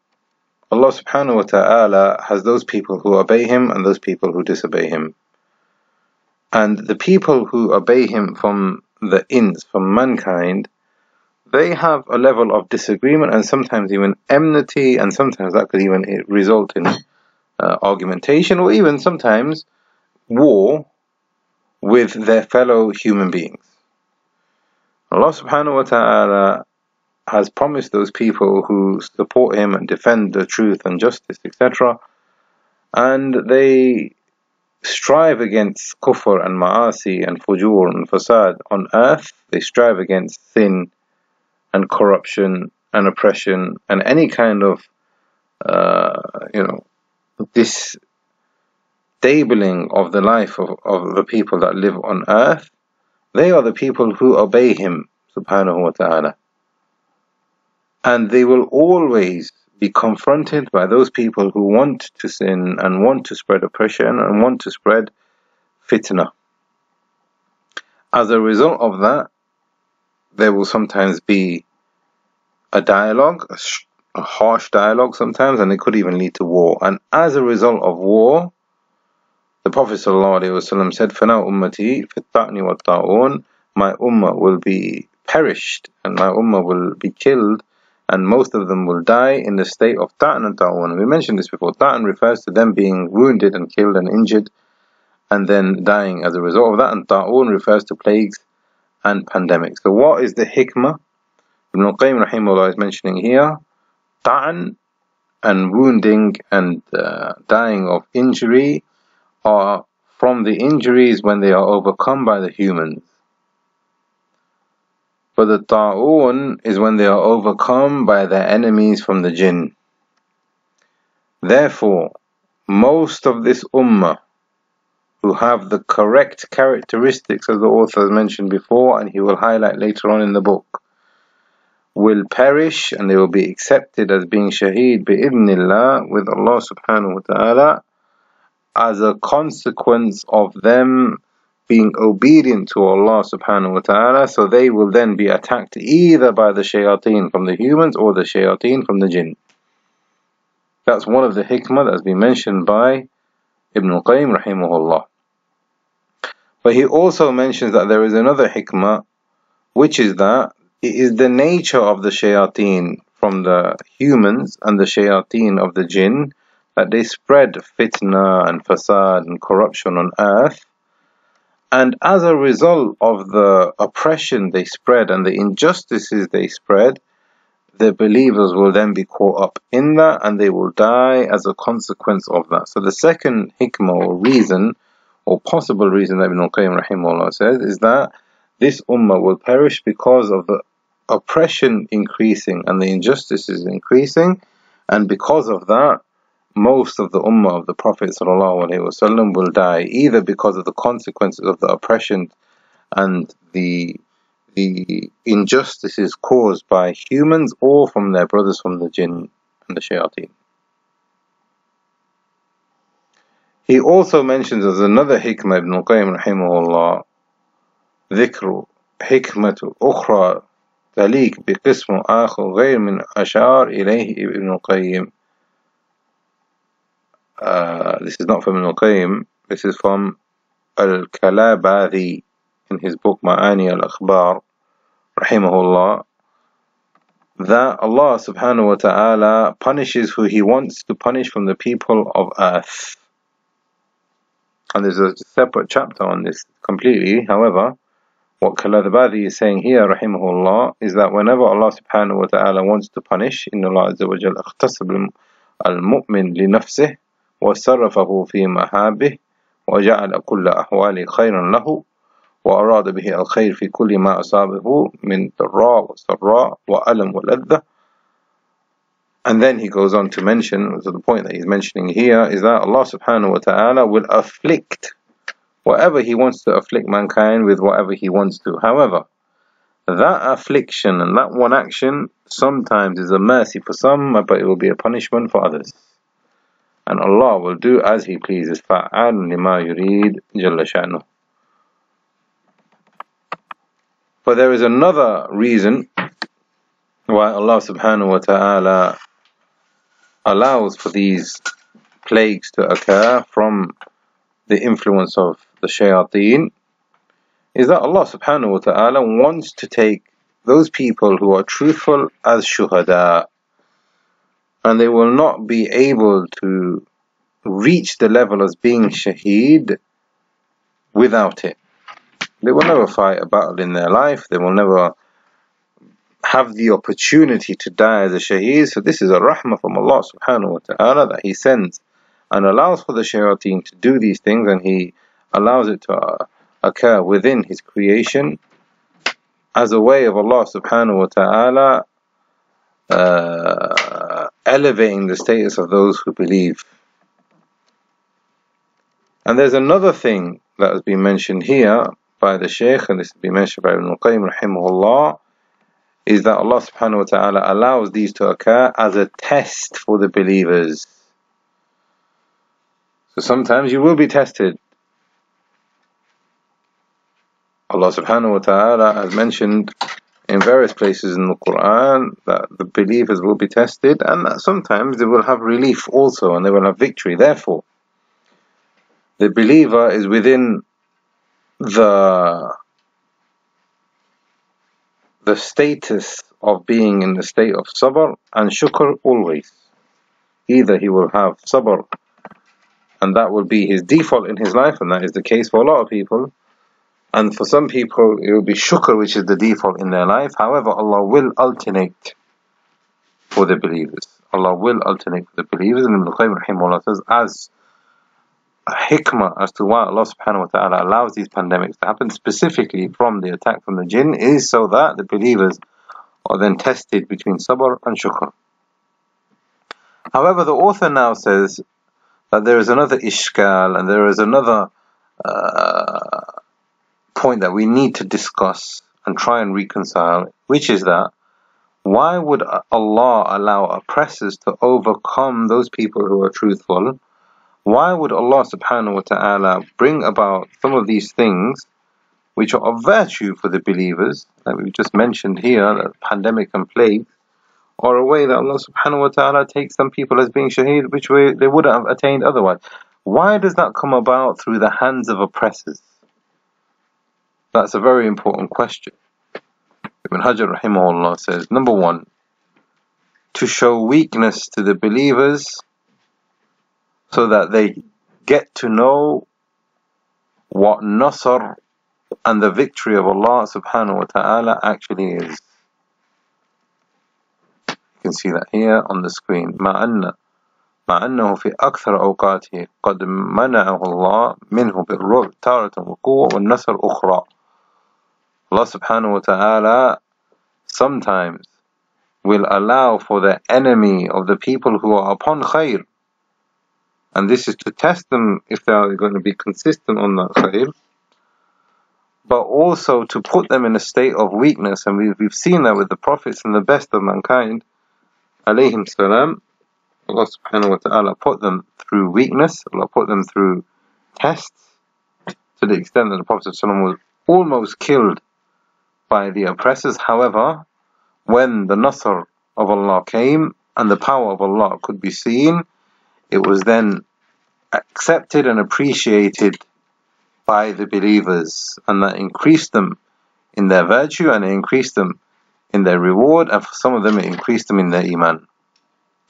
Allah subhanahu wa ta'ala has those people who obey him and those people who disobey him. And the people who obey him from the ins from mankind they have a level of disagreement and sometimes even enmity, and sometimes that could even result in uh, argumentation or even sometimes war with their fellow human beings. Allah subhanahu wa ta'ala has promised those people who support him and defend the truth and justice, etc., and they strive against kufr and ma'asi and fujur and fasad on earth, they strive against sin and corruption and oppression and any kind of, uh, you know, this disabling of the life of, of the people that live on earth. They are the people who obey Him, subhanahu wa ta'ala and they will always be confronted by those people who want to sin and want to spread oppression and want to spread fitna. As a result of that, there will sometimes be a dialogue, a, sh- a harsh dialogue sometimes, and it could even lead to war. And as a result of war, the Prophet ﷺ said, "Fana ummati fitani wa. My ummah will be perished, and my ummah will be killed, and most of them will die in the state of ta'an and ta'un. We mentioned this before. Ta'an refers to them being wounded and killed and injured, and then dying as a result of that. And ta'un refers to plagues and pandemics. So, what is the hikmah Ibn al-Qayyim rahimahullah is mentioning here, ta'an and wounding and uh, dying of injury are from the injuries when they are overcome by the humans. But the ta'un is when they are overcome by their enemies from the jinn. Therefore, most of this ummah who have the correct characteristics as the author has mentioned before and he will highlight later on in the book will perish and they will be accepted as being shaheed bi'idhnillah with Allah subhanahu wa ta'ala as a consequence of them being obedient to Allah subhanahu wa ta'ala, so they will then be attacked either by the shayateen from the humans or the shayateen from the jinn. That's one of the hikmah that has been mentioned by Ibn al-Qayyim rahimahullah. But he also mentions that there is another hikmah, which is that it is the nature of the shayateen from the humans and the shayateen of the jinn that they spread fitna and fasad and corruption on earth. And as a result of the oppression they spread and the injustices they spread, the believers will then be caught up in that and they will die as a consequence of that. So the second hikmah or reason or possible reason that Ibn al-Qayyim rahimahullah says is that this ummah will perish because of the oppression increasing and the injustices increasing, and because of that, most of the ummah of the Prophet ﷺ will die either because of the consequences of the oppression and the the injustices caused by humans or from their brothers from the jinn and the shayateen. He also mentions as another hikmah Ibn Qayyim rahimahullah dhikru hikmatu أخرى تليق بقسم آخر غير من أشار إليه ابن القيم. Uh, this is not from Ibn Qayyim this is from Al-Kalabadhi in his book Ma'ani Al-Akhbar الله that Allah subhanahu wa ta'ala punishes who he wants to punish from the people of earth. And there's a separate chapter on this completely. However what Kalabadhi is saying here, rahimahullah, is that whenever Allah subhanahu wa ta'ala wants to punish, إِنَّ اللَّهَ عَزَّ وَجَلَّ اخْتَصَبَ الْمُؤْمِنِ لِنَفْسِهِ وَصَرَّفَهُ فِي مَهَابِهِ وَجَعَلَ كُلَّ أَحْوَالِهِ خَيْرًا لَهُ وأراد به الخير في كل ما أصابه من ضراء وسراء وألم ولذة. And then he goes on to mention, so the point that he's mentioning here is that Allah subhanahu wa ta'ala will afflict whatever He wants to afflict mankind with whatever He wants to. However, that affliction and that one action sometimes is a mercy for some, but it will be a punishment for others. And Allah will do as He pleases. فَعَالٌ لِمَا يُرِيد جَلَّ شَأْنُهُ But there is another reason why Allah subhanahu wa ta'ala allows for these plagues to occur from the influence of the shayateen is that Allah subhanahu wa ta'ala wants to take those people who are truthful as shuhada and they will not be able to reach the level as being shaheed without it. They will never fight a battle in their life. They will never have the opportunity to die as a shaheed. So this is a rahmah from Allah subhanahu wa ta'ala that He sends and allows for the shayateen to do these things and He allows it to uh, occur within His creation as a way of Allah subhanahu wa ta'ala uh, elevating the status of those who believe. And there's another thing that has been mentioned here by the Shaykh, and this has been mentioned by Ibn al-Qayyim rahimahullah, is that Allah subhanahu wa ta'ala allows these to occur as a test for the believers. So sometimes you will be tested. Allah subhanahu wa ta'ala has mentioned in various places in the Quran that the believers will be tested and that sometimes they will have relief also and they will have victory. Therefore, the believer is within the the status of being in the state of sabr and shukr always. Either he will have sabr and that will be his default in his life and that is the case for a lot of people. And for some people it will be shukr which is the default in their life. However, Allah will alternate for the believers. Allah will alternate for the believers and Ibn Qayyim says as a hikmah as to why Allah subhanahu wa ta'ala allows these pandemics to happen, specifically from the attack from the jinn, is so that the believers are then tested between sabr and shukr. However, the author now says that there is another ishkal and there is another uh, point that we need to discuss and try and reconcile, which is that why would Allah allow oppressors to overcome those people who are truthful why would Allah subhanahu wa ta'ala bring about some of these things which are of virtue for the believers, that we've just mentioned here, that pandemic and plague, or a way that Allah subhanahu wa ta'ala takes some people as being shaheed, which way they wouldn't have attained otherwise. Why does that come about through the hands of oppressors? That's a very important question. Ibn Hajar rahimahullah says, number one, to show weakness to the believers so that they get to know what Nasr and the victory of Allah subhanahu wa ta'ala actually is. You can see that here on the screen. مع أن مع أنه في أكثر أوقاته قد منعه الله منه بالرعب تارة وقوة والنصر أخرى. Allah subhanahu wa ta'ala sometimes will allow for the enemy of the people who are upon khair. And this is to test them if they are going to be consistent on that khair. But also to put them in a state of weakness. And we've, we've seen that with the prophets and the best of mankind. Alayhim salam. Allah subhanahu wa ta'ala put them through weakness. Allah put them through tests. To the extent that the Prophet was almost killed by the oppressors. However, when the Nasr of Allah came and the power of Allah could be seen, it was then accepted and appreciated by the believers, and that increased them in their virtue and it increased them in their reward, and for some of them it increased them in their iman.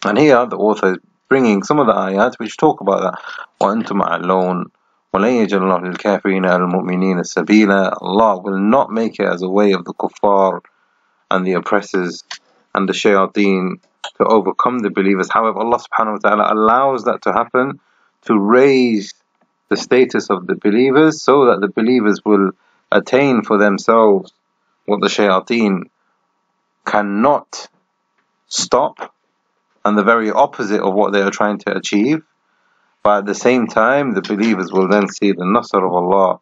And here the author is bringing some of the ayat which talk about that. وَأَنْتُمْ عَلَّوْنَ وَلَنْ يَجْعَلَ اللَّهُ لِلْكَافِرِينَ الْمُؤْمِنِينَ سَبِيلًا Allah will not make it as a way of the kuffar and the oppressors and the shayateen to overcome the believers. However, Allah subhanahu wa ta'ala allows that to happen to raise the status of the believers so that the believers will attain for themselves what the shayateen cannot stop and the very opposite of what they are trying to achieve. But at the same time, the believers will then see the nasr of Allah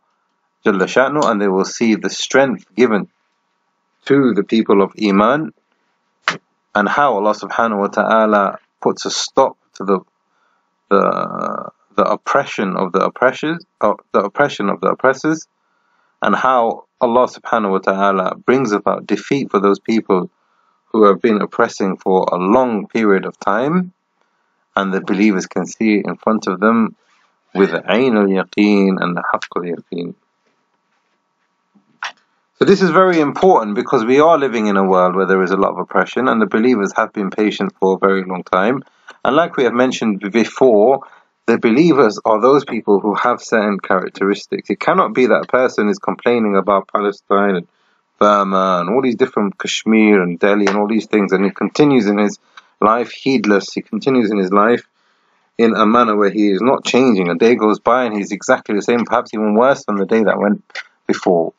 Jalla Sha'nu and they will see the strength given to the people of Iman and how Allah subhanahu wa ta'ala puts a stop to the the the oppression of the oppressors of the oppression of the oppressors and how Allah subhanahu wa ta'ala brings about defeat for those people who have been oppressing for a long period of time and the believers can see it in front of them with Ain al Yaqeen and the Haqq al Yaqeen. So this is very important because we are living in a world where there is a lot of oppression and the believers have been patient for a very long time. And like we have mentioned before, the believers are those people who have certain characteristics. It cannot be that a person is complaining about Palestine and Burma and all these different Kashmir and Delhi and all these things and he continues in his life heedless. He continues in his life in a manner where he is not changing. A day goes by and he's exactly the same, perhaps even worse than the day that went before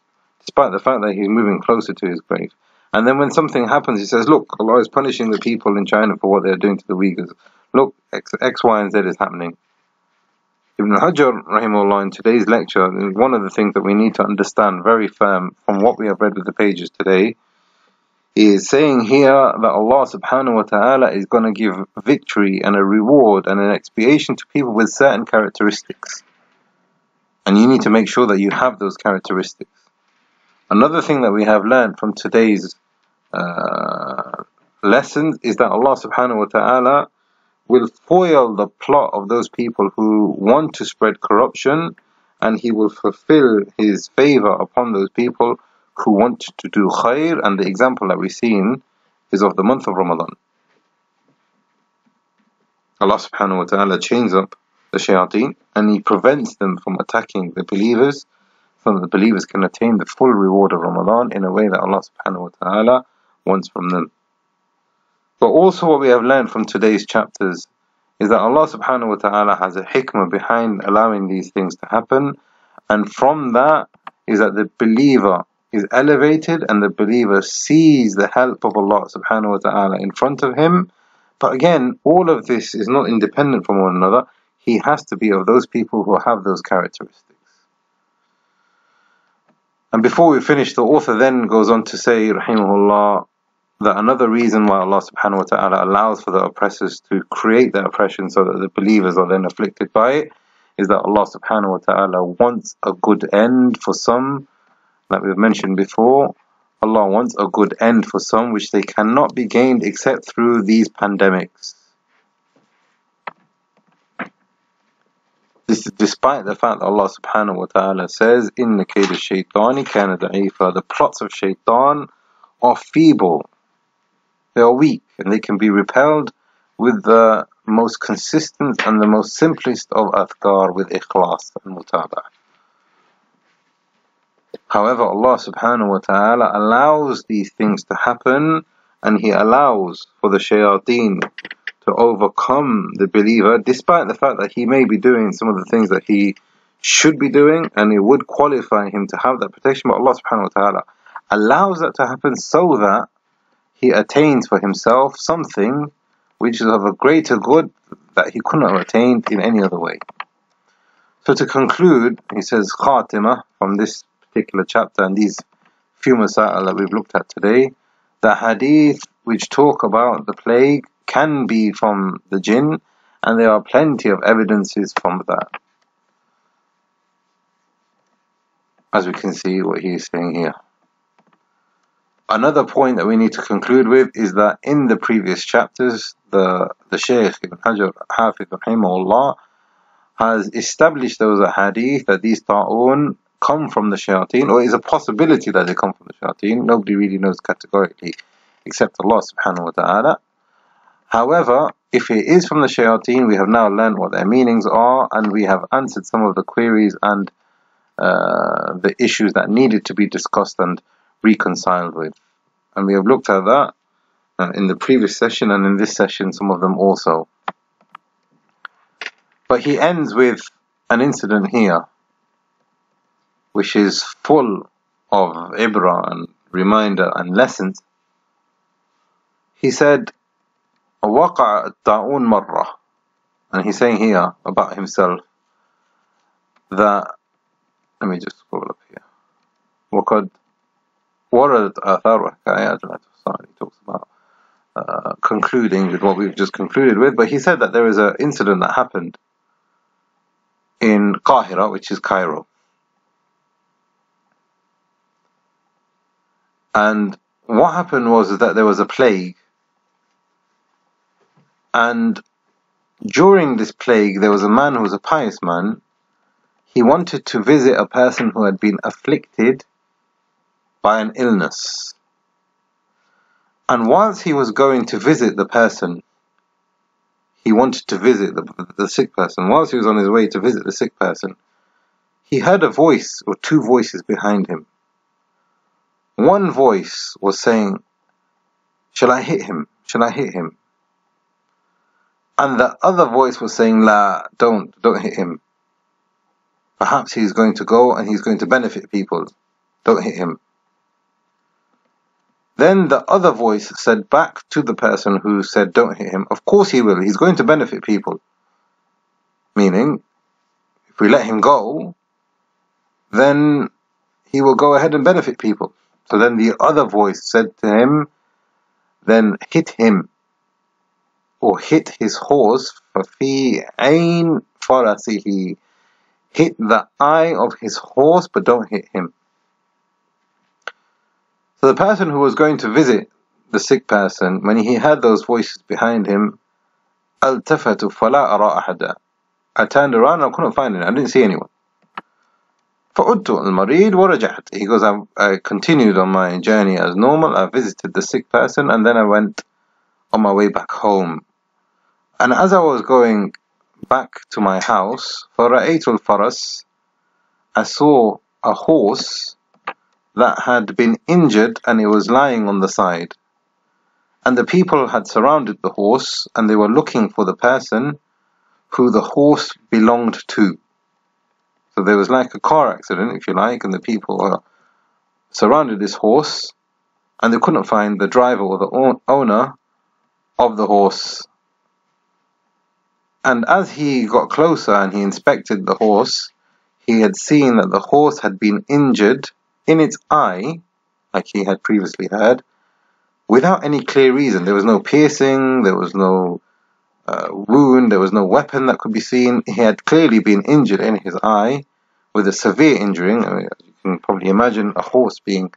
despite the fact that he's moving closer to his grave. And then when something happens, he says, Look, Allah is punishing the people in China for what they're doing to the Uyghurs. Look, X, X Y, and Z is happening. Ibn Hajar, rahimahullah, in today's lecture, one of the things that we need to understand very firm from what we have read with the pages today is saying here that Allah subhanahu wa ta'ala is going to give victory and a reward and an expiation to people with certain characteristics. And you need to make sure that you have those characteristics. Another thing that we have learned from today's uh, lessons is that Allah subhanahu wa ta'ala will foil the plot of those people who want to spread corruption and He will fulfill His favor upon those people who want to do khair and the example that we've seen is of the month of Ramadan. Allah subhanahu wa ta'ala chains up the shayateen and He prevents them from attacking the believers so that the believers can attain the full reward of Ramadan in a way that Allah subhanahu wa ta'ala wants from them. But also what we have learned from today's chapters is that Allah subhanahu wa ta'ala has a hikmah behind allowing these things to happen and from that is that the believer is elevated and the believer sees the help of Allah subhanahu wa ta'ala in front of him. But again, all of this is not independent from one another. He has to be of those people who have those characteristics. And before we finish, the author then goes on to say, Rahimahullah, that another reason why Allah subhanahu wa ta'ala allows for the oppressors to create the oppression so that the believers are then afflicted by it is that Allah subhanahu wa ta'ala wants a good end for some, like we've mentioned before. Allah wants a good end for some which they cannot be gained except through these pandemics. This is despite the fact that Allah subhanahu wa ta'ala says, In the case of shaitani kana da'ifa, the plots of shaitan are feeble, they are weak, and they can be repelled with the most consistent and the most simplest of adhkar with ikhlas and mutaba. However, Allah subhanahu wa ta'ala allows these things to happen and He allows for the shayateen to overcome the believer despite the fact that he may be doing some of the things that he should be doing and it would qualify him to have that protection. But Allah subhanahu wa ta'ala allows that to happen so that he attains for himself something which is of a greater good that he could not have attained in any other way. So to conclude, he says Khatima from this particular chapter and these few masail that we've looked at today, the hadith which talk about the plague can be from the jinn and there are plenty of evidences from that. As we can see what he is saying here. Another point that we need to conclude with is that in the previous chapters, the, the Shaykh Ibn Hajar Hafiz Rahimahullah has established those hadith that these ta'un come from the shayateen, or is a possibility that they come from the shayateen. Nobody really knows categorically except Allah subhanahu wa ta'ala. However, if it is from the shayateen, we have now learned what their meanings are, and we have answered some of the queries and uh, the issues that needed to be discussed and reconciled with. And we have looked at that uh, in the previous session and in this session, some of them also. But he ends with an incident here, which is full of ibra and reminder and lessons. He said, وقع الطاعون مرة and he's saying here about himself that let me just scroll up here وقد وردت آثار وحكايات لا he talks about uh, concluding with what we've just concluded with but he said that there is an incident that happened in Qahira which is Cairo And what happened was that there was a plague and during this plague, there was a man who was a pious man. He wanted to visit a person who had been afflicted by an illness. And whilst he was going to visit the person, he wanted to visit the, the sick person. Whilst he was on his way to visit the sick person, he heard a voice or two voices behind him. One voice was saying, Shall I hit him? Shall I hit him? And the other voice was saying, La, don't, don't hit him. Perhaps he's going to go and he's going to benefit people. Don't hit him. Then the other voice said back to the person who said, Don't hit him, Of course he will. He's going to benefit people. Meaning, if we let him go, then he will go ahead and benefit people. So then the other voice said to him, Then hit him or hit his horse فَفِي عَيْنِ فَرَسِهِ Hit the eye of his horse, but don't hit him. So the person who was going to visit the sick person, when he heard those voices behind him, التفت فلا أرى أحدا. I turned around and I couldn't find anyone. I didn't see anyone. فعدت المريض ورجعت. He goes, I, I continued on my journey as normal. I visited the sick person and then I went on my way back home. And as I was going back to my house, فرأيت الفرس, I saw a horse that had been injured and it was lying on the side. And the people had surrounded the horse and they were looking for the person who the horse belonged to. So there was like a car accident, if you like, and the people were surrounded this horse and they couldn't find the driver or the owner of the horse. And as he got closer and he inspected the horse, he had seen that the horse had been injured in its eye, like he had previously heard, without any clear reason. There was no piercing, there was no uh, wound, there was no weapon that could be seen. He had clearly been injured in his eye with a severe injury. I mean, you can probably imagine a horse being,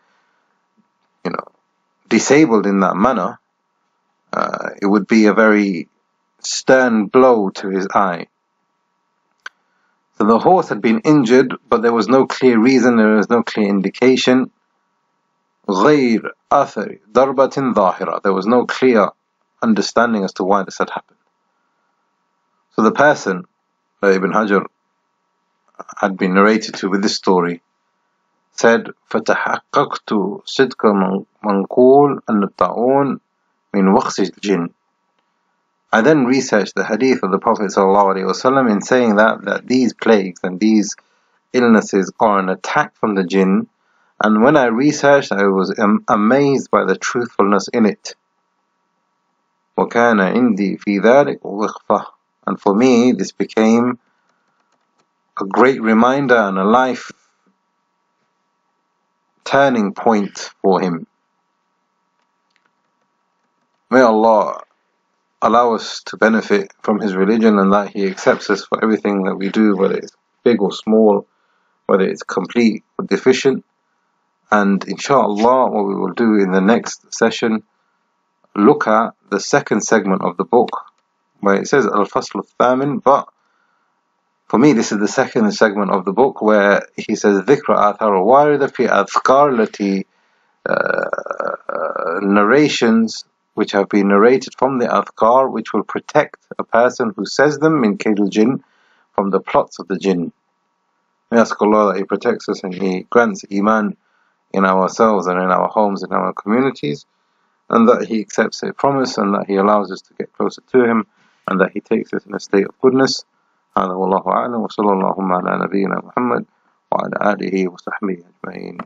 you know, disabled in that manner. Uh, it would be a very stern blow to his eye. So the horse had been injured, but there was no clear reason, there was no clear indication. غير أثر ضربة ظاهرة. There was no clear understanding as to why this had happened. So the person Ibn Hajar had been narrated to with this story said, فَتَحَقَّقْتُ صِدْقَ مَنْقُولْ أَنَّ الطَّاعُونَ مِنْ وَخْزِ الْجِنِّ I then researched the hadith of the Prophet ﷺ in saying that, that these plagues and these illnesses are an attack from the jinn, and when I researched, I was am amazed by the truthfulness in it. وَكَانَ عِنْدِي فِي ذَلِكَ وَغْفَةٌ and for me this became a great reminder and a life turning point for him. May Allah allow us to benefit from His religion and that He accepts us for everything that we do, whether it's big or small, whether it's complete or deficient. And inshallah, what we will do in the next session, look at the second segment of the book, where it says Al Fasl Thamin, but for me this is the second segment of the book where he says Dhikra Athar Warida fi Adhkar Lati uh, narrations which have been narrated from the Adhkar which will protect a person who says them in Kaidal Jinn from the plots of the Jinn. We ask Allah that He protects us and He grants Iman in ourselves and in our homes and our communities and that He accepts it from us and that He allows us to get closer to Him. And that He takes us in a state of goodness. هذا والله أعلم وصلى اللهم على نبينا محمد وعلى آله وصحبه أجمعين